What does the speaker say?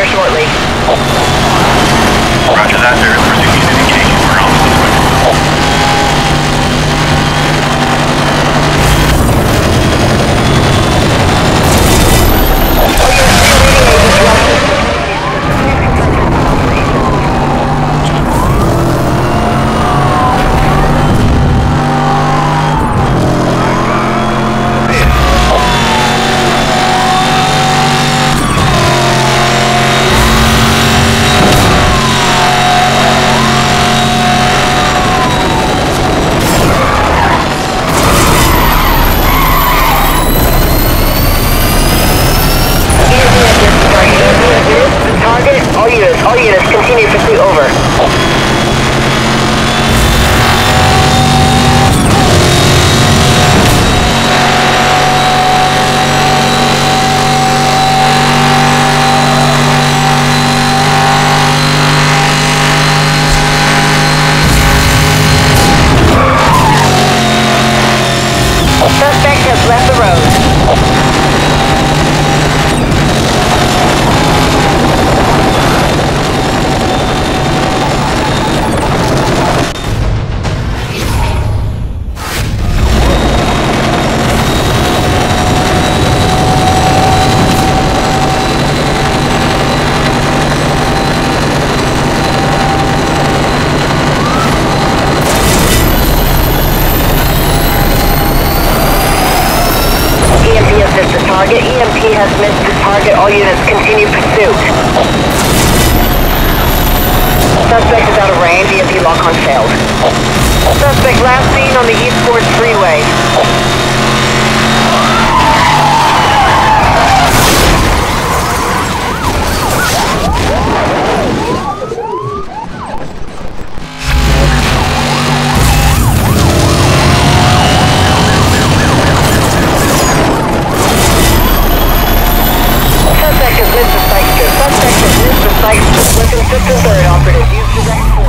here shortly. Roger that, sir. Proceeding. The target. EMP has missed the target. All units continue pursuit. Suspect Just a third operative.